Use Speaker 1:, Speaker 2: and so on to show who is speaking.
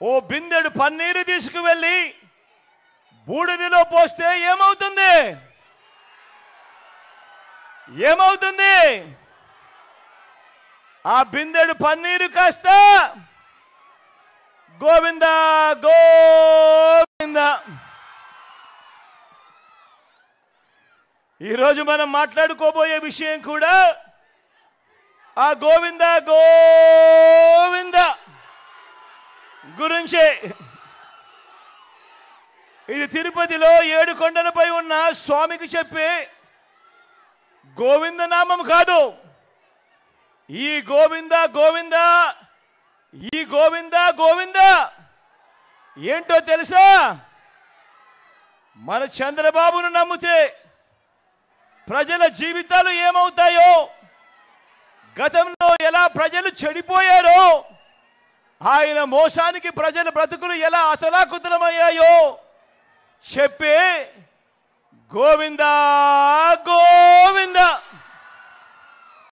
Speaker 1: ఓ బిందెడు పన్నీరు తీసుకువెళ్ళి బూడిదిలో పోస్తే ఏమవుతుంది? ఏమవుతుంది? ఆ బిందెడు పన్నీరు కాస్త గోవింద గోవింద. ఈరోజు మనం మాట్లాడుకోబోయే విషయం కూడా ఆ గోవింద గోవింద. గురించే. ఇది తిరుపతిలో ఏడు కొండలపై ఉన్న స్వామికి చెప్పే గోవింద నామం కాదు. ఈ గోవింద గోవింద ఈ గోవింద గోవింద. ఏంటో తెలుసా? మన చంద్రబాబును నమ్మితే ప్రజల జీవితాలు ఏమవుతాయో? గతంలో ఎలా ప్రజలు చెడిపోయారో? ఆయన మోసానికి ప్రజల బ్రతుకులు ఎలా అతలాకుతలమయ్యాయో చెప్పే గోవిందా గోవిందా.